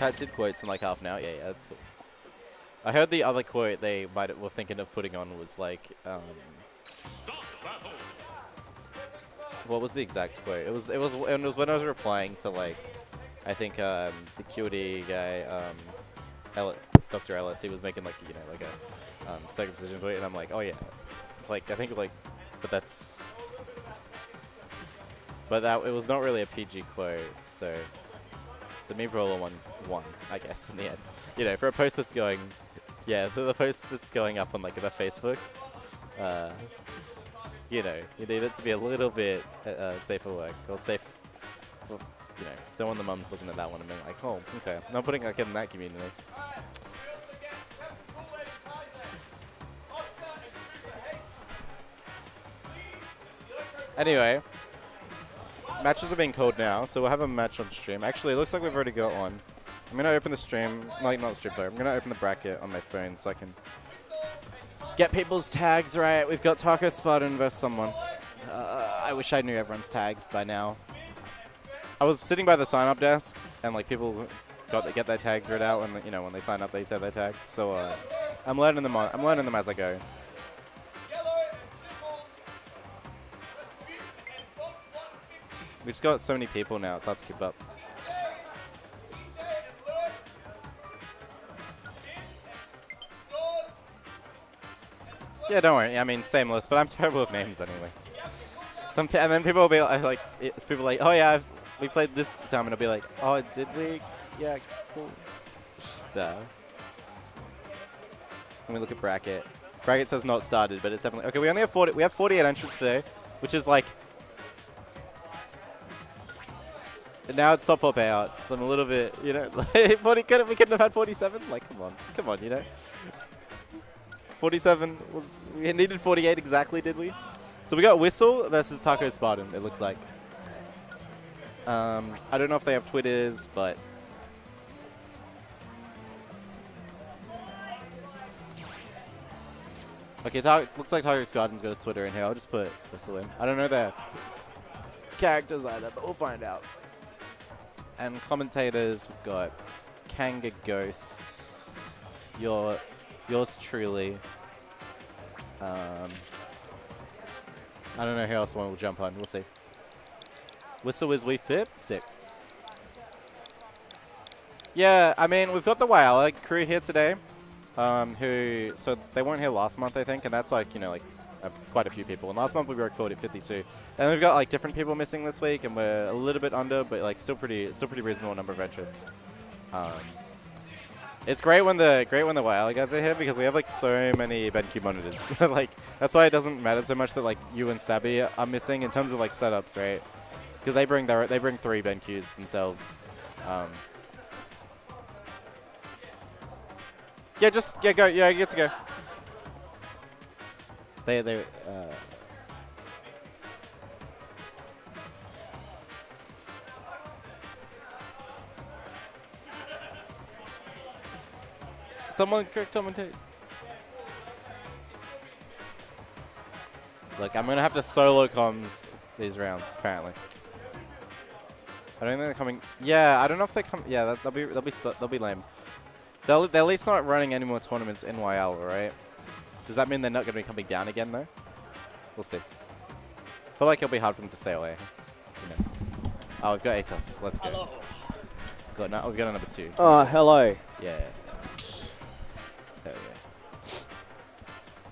Pat did quotes in like half an hour. Yeah, yeah, that's cool. I heard the other quote they might were thinking of putting on was like, um, what was the exact quote? It was it was it was when I was replying to like, I think um, the QD guy, um, Dr. Ellis, he was making like you know like a um, circumcision tweet, and I'm like, oh yeah, like I think like, but that's, but that it was not really a PG quote, so the meme brawler one won, I guess, in the end. You know, for a post that's going, yeah, the, the post that's going up on like the Facebook, uh, you know, you need it to be a little bit uh, uh, safer work or safe. Well, you know, don't want the mums looking at that one and being like, oh, okay, not putting like in that community. Anyway, matches are being called now, so we'll have a match on stream. Actually, it looks like we've already got one. I'm gonna open the stream, like not the stream, sorry. I'm gonna open the bracket on my phone so I can get people's tags right. We've got Taco Spartan versus someone. Uh, I wish I knew everyone's tags by now. I was sitting by the sign-up desk, and like people got to get their tags read out, and you know when they sign up, they say their tag. So uh, I'm learning them. On, I'm learning them as I go. We just got so many people now, it's hard to keep up. Yeah, don't worry. I mean, same list, but I'm terrible with names anyway. Some and then people will be like, like it's people like, oh yeah, I've, we played this time, and I'll be like, oh, did we? Yeah, cool. Duh. Let me look at bracket. Bracket says not started, but it's definitely okay. We only have 40. We have 48 entrants today, which is like. And now it's top four payout, so I'm a little bit, you know, like 40 could we couldn't have had 47. Like, come on, come on, you know. 47 was we needed 48 exactly, did we? So we got Whissle versus Taco Spartan. It looks like. Um, I don't know if they have Twitters, but okay. Ta looks like Taco Spartan's got a Twitter in here. I'll just put Whissle in. I don't know their characters either, but we'll find out. And commentators, we've got Kanga Ghost, your yours truly. Um, I don't know who else one will jump on. We'll see. Whissle is Wii Fit? Sick. Yeah, I mean, we've got the Whyalla crew here today, um, who, so they weren't here last month, I think, and that's like, you know, like uh, quite a few people. And last month we recorded 52. And we've got like different people missing this week, and we're a little bit under, but like still pretty, still pretty reasonable number of entrants. Um, it's great when the great when the Whyalla guys are here because we have like so many BenQ monitors. like that's why it doesn't matter so much that like you and Sabby are missing in terms of like setups, right? Because they bring their they bring three BenQs themselves. Um, yeah, just yeah go yeah you get to go. They they uh, Someone correct commentate. Look, I'm gonna have to solo comms these rounds apparently. I don't think they're coming. Yeah, I don't know if they come. Yeah, that, they'll be they'll be they'll be lame. They'll they're at least not running any more tournaments in YL, right? Does that mean they're not gonna be coming down again though? We'll see. I feel like it'll be hard for them to stay away. You know. Oh, we've got Atos. Let's go. Hello. Got no, we've got a number two. Oh, hello. Yeah. Hell yeah.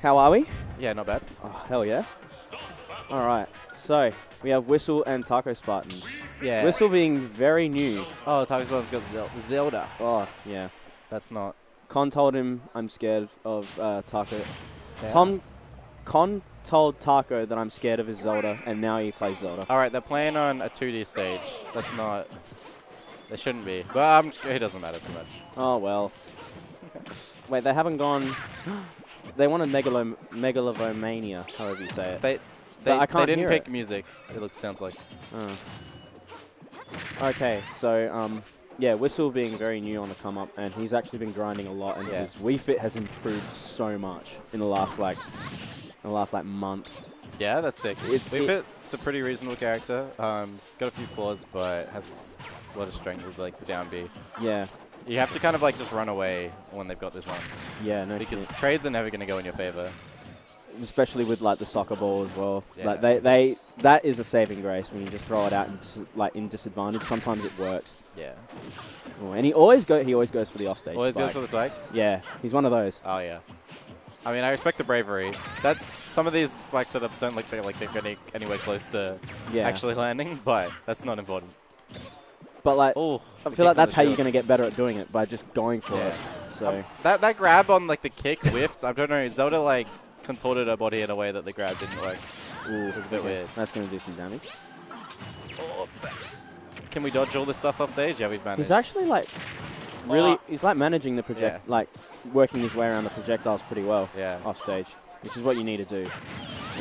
How are we? Yeah, not bad. Oh, hell yeah. All right. So, we have Whissle and Taco Spartan. Yeah. Whissle being very new. Oh, Taco Spartan's got Zel Zelda. Oh, yeah. That's not. Con told him I'm scared of uh, Taco. Yeah. Tom, Con told Taco that I'm scared of his Zelda, and now he plays Zelda. All right, they're playing on a 2D stage. That's not. They shouldn't be. But I'm sure it doesn't matter too much. Oh, well. Wait, they haven't gone... they wanted Megalo Megalovomania, however you say it. They But I can't they didn't hear pick it. music. It looks sounds like. Oh. Okay, so um, yeah, Whissle being very new on the come up, and he's actually been grinding a lot, and Yeah. his Wii Fit has improved so much in the last like, in the last like month. Yeah, that's sick. It's- It's, it- it's a pretty reasonable character. Um, got a few flaws, but has a lot of strength with like the down B. Yeah, You have to kind of like just run away when they've got this on. Yeah, no Because shit. trades are never going to go in your favor. Especially with like the soccer ball as well. Yeah. Like they, they that is a saving grace when you just throw it out in dis- like in disadvantage. Sometimes it works. Yeah. Oh, and he always go he always goes for the offstage. Always goes for the spike? Yeah, he's one of those. Oh, yeah. I mean, I respect the bravery. That Some of these spike setups don't look like they're getting anywhere close to Yeah. actually landing, but that's not important. but like Oh, I feel like that's how you're going to get better at doing it by just going for Yeah. it. So That that grab on like the kick whiffed. I don't know. Zelda like contorted her body in a way that the grab didn't work. ooh, It's a bit okay, weird. That's going to do some damage. Can we dodge all this stuff off stage? Yeah, we've managed. He's actually like really Oh. he's like managing the project Yeah. like working his way around the projectiles pretty well yeah. off stage, which is what you need to do.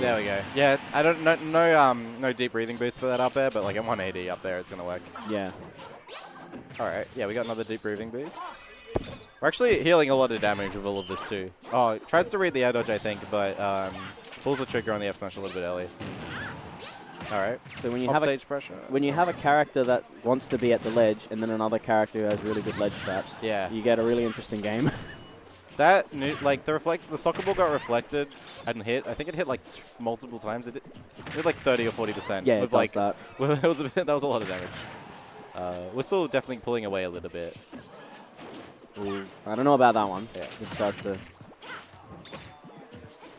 There we go. Yeah, I don't no no um no deep breathing boost for that up there, but like at 180 up there, it's gonna work. Yeah. All right. Yeah, we got another deep breathing boost. We're actually healing a lot of damage with all of this too. Oh, tries to read the air dodge, I think, but um, pulls the trigger on the F smash a little bit early. All right. So when you Off have a pressure. when you have a character that wants to be at the ledge and then another character who has really good ledge traps, Yeah. you get a really interesting game. That new, like the reflect the soccer ball got reflected and hit. I think it hit like t- multiple times. It did, it did like 30 or 40 percent. yeah, it with like that. well, it was a bit, that was a lot of damage. Uh, we're still definitely pulling away a little bit. I don't know about that one. Yeah. This tries to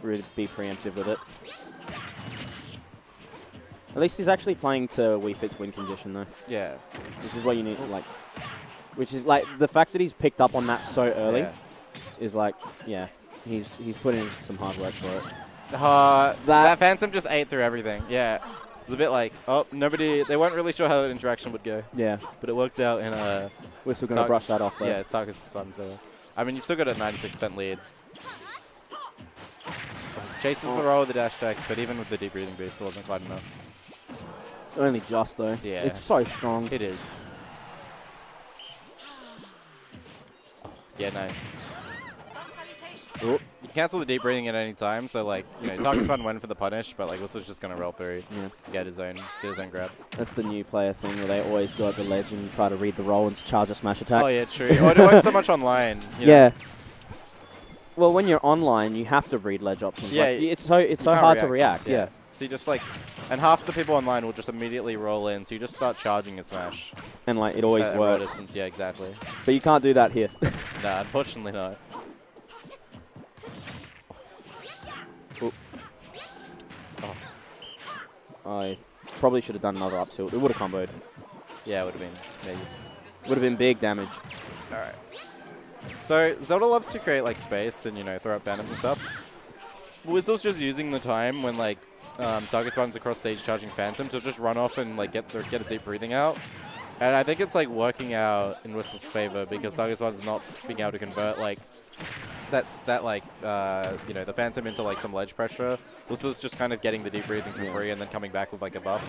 really be preemptive with it. At least he's actually playing to Wii Fit's win condition though, Yeah. which is what you need. Like, which is like the fact that he's picked up on that so early Yeah. is like, yeah, he's he's put in some hard work for it. Uh, that, That- Phantom just ate through everything. Yeah. It was a bit like, oh, nobody, they weren't really sure how that interaction would go, Yeah, but it worked out in a, we're still gonna brush that off. Though. yeah, Tarkus was fun. So. I mean, you've still got a 96% lead. Chases the roll with the dash check, but even with the deep breathing boost, it wasn't quite enough. only just though. Yeah. it's so strong. It is. Oh, yeah, nice. Oh, You cancel the deep breathing at any time, so like, you know, Taco Spartan went for the punish, but like, Whissle's just gonna roll through, yeah. get his own, get his own grab. That's the new player thing where they always go at the ledge and try to read the roll and charge a smash attack. Oh yeah, true. oh, it works so much online. you know? Yeah. Well, when you're online, you have to read ledge options. Yeah, Like, it's so it's so hard to react. Yeah. So you just like, and half the people online will just immediately roll in, so you just start charging a smash. and like it always roll works. distance, yeah, exactly. But you can't do that here. nah, unfortunately not. I probably should have done another up tilt. It would have comboed. Yeah, it would have been maybe. Would have been big damage. All right. So Zelda loves to create like space and you know throw up phantoms and stuff. Whissle's just using the time when like um, Taco Spartan's across stage charging phantom to just run off and like get the, get a deep breathing out. And I think it's like working out in Whissle's favor because Taco Spartan's is not being able to convert like that's that like uh, you know the phantom into like some ledge pressure. Whissle's just kind of getting the deep breathing for Yeah. free and then coming back with like a buff.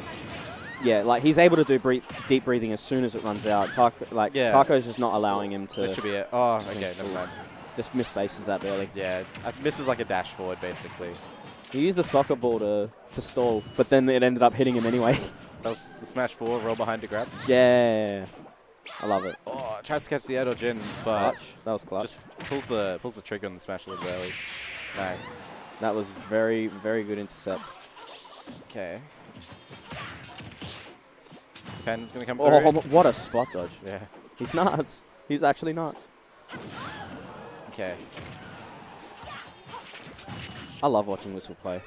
Yeah, like he's able to do breathe, deep breathing as soon as it runs out. Like Yeah. Taco's just not allowing him to This should be it. Oh, okay, never mind. just miss spaces that early. Yeah, I- this is like a dash forward basically. He used the soccer ball to, to stall, but then it ended up hitting him anyway. That was the smash four, roll behind to grab. yeah, I love it. Oh, tries to catch the air dodge in, but Clutch. That was clutch. just pulls the pulls the trigger on the smash a little early. Nice. that was very very good intercept. Okay. Phantom's gonna come Oh, through. what a spot dodge! Yeah. He's nuts. He's actually nuts. Okay. I love watching Whissle play.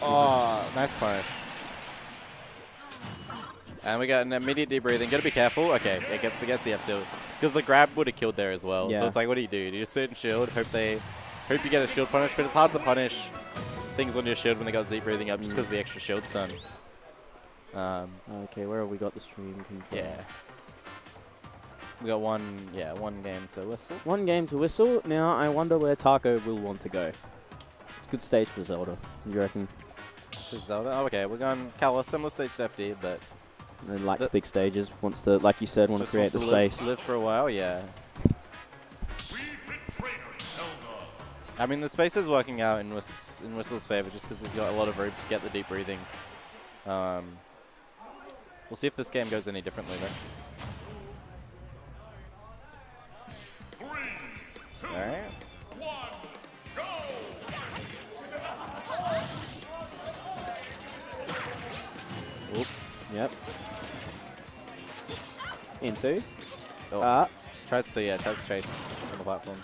Oh, nice punish. And we got an immediate deep breathing. Gotta be careful. Okay, it gets the gets the up tilt because the grab would have killed there as well. Yeah. So it's like, what do you do? Do you sit and shield? Hope they, hope you get a shield punish, but it's hard to punish things on your shield when they got deep breathing up just because the extra shield stun. Um, Okay, where have we got the stream control? yeah. We got one, yeah, one game to Whissle. One game to Whissle. Now I wonder where Taco will want to go. It's a good stage for Zelda. You reckon? Zelda. Oh, okay, we're going Kalos, similar stage to FD, but And likes The- big stages. Wants to, like you said, want to create the to space. live for a while. Yeah. I mean, the space is working out in, Whist- in Whissle's favor just because he's got a lot of room to get the deep breathings. Um, we'll see if this game goes any differently, though. Into. Oh. Ah, Tries to yeah, tries to chase on the platform.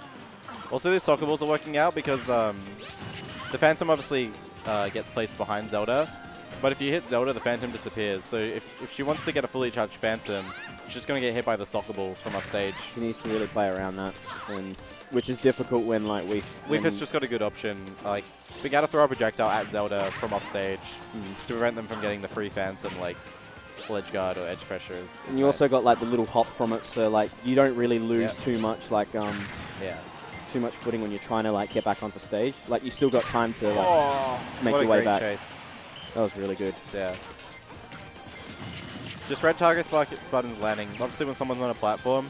Also, these soccer balls are working out because um, the Phantom obviously uh, gets placed behind Zelda, but if you hit Zelda, the Phantom disappears. So if, if she wants to get a fully charged Phantom, she's just going to get hit by the soccer ball from off stage. she needs to really play around that, and which is difficult when like we. Wii when- just got a good option. Like, we got to throw a projectile at Zelda from off stage Mm. to prevent them from getting the free Phantom, like ledge guard or edge pressures. And you also got like the little hop from it, so like you don't really lose Yep. too much like um yeah. too much footing when you're trying to like get back onto stage. Like you still got time to like. Oh, make your way great back. chase. That was really good. Yeah. Just red targets buckets buttons landing. Obviously, when someone's on a platform,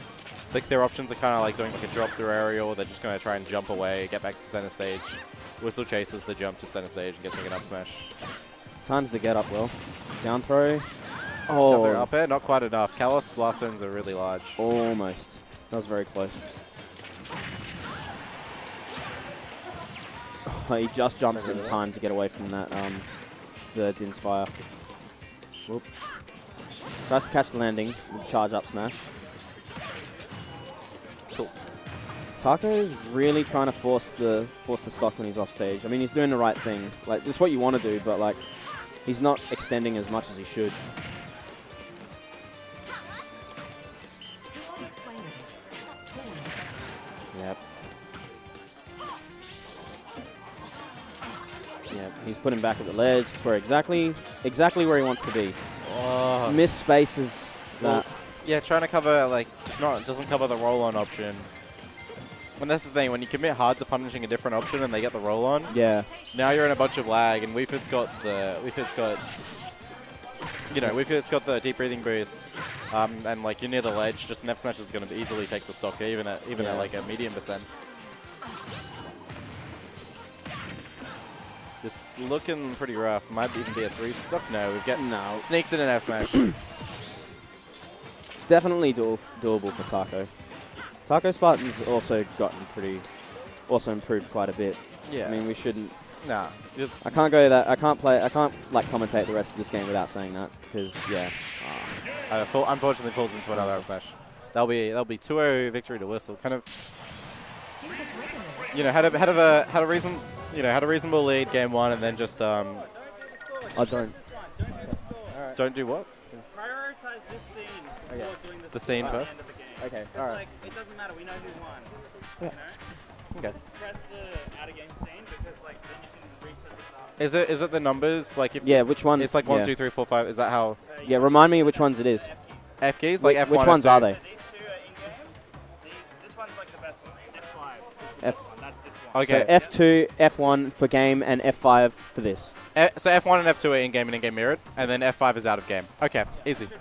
like their options are kind of like doing like a drop through aerial. They're just gonna try and jump away, get back to center stage. Whissle chases the jump to center stage and gets like an up smash. Times the get up well. Down throw. Oh, there, up air, not quite enough. Kalos blast zones are really large. almost. That was very close. Oh, he just jumped in time to get away from that um the Din's fire. Whoop. Tries to catch the landing with charge up smash. Cool. Taco is really trying to force the force the stock when he's off stage. I mean, he's doing the right thing. Like, this is what you want to do, but like, he's not extending as much as he should. Yep. Yep. He's put him back at the ledge. It's where exactly exactly where he wants to be. Oh. Miss spaces. Well, That. Yeah, trying to cover like it's not doesn't cover the roll on option. And that's the thing, when you commit hard to punishing a different option and they get the roll on, Yeah. now you're in a bunch of lag, and Wii Fit's got the Wii Fit's got you know Wii Fit's got the deep breathing boost, um, and like you're near the ledge, just an F smash is going to easily take the stock, even at even Yeah. at like a medium percent. This looking pretty rough. Might even be a three stock. No, we've got No. sneaks in an F smash. Definitely do doable for Taco. Taco Spartan's also gotten pretty, also improved quite a bit. yeah. I mean, we shouldn't. Nah. Just, I can't go that. I can't play. I can't like commentate the rest of this game without saying that because yeah. uh, fall, unfortunately falls into another F smash. That'll be that'll be 2-0 victory to Whissle. Kind of you know had a had a had a reason you know had a reasonable lead game one and then just um I don't. don't do what Prioritize this scene Okay. before doing the, The scene the first? end of the game. Okay. 'Cause, All right. like, it doesn't matter. We know who won. Yeah. You know? okay is it is it the numbers like if Yeah. Which one? it's like one yeah. two three four five is that how Yeah. Remind me which ones it is. F keys like Wh- F1 which ones are they are in game. The, this one's like the best one. F5. f1 That's this one. okay So F2, F1 for game, and F5 for this. F- so F1 and F2 are in game and in game mirrored and then F5 is out of game okay easy Should